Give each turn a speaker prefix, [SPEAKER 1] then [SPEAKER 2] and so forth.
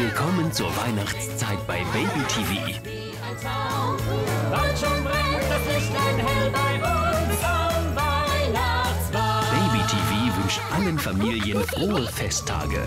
[SPEAKER 1] Willkommen zur Weihnachtszeit bei Baby TV. Baby TV wünscht allen Familien frohe Festtage.